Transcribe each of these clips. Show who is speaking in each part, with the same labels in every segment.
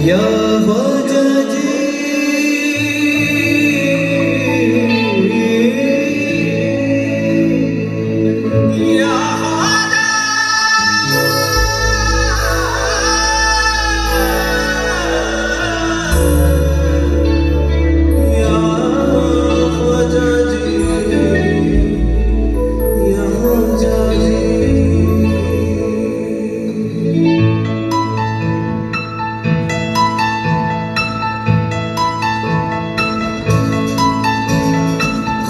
Speaker 1: Ya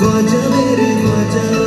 Speaker 1: Khwaja मेरे ख्वाजा।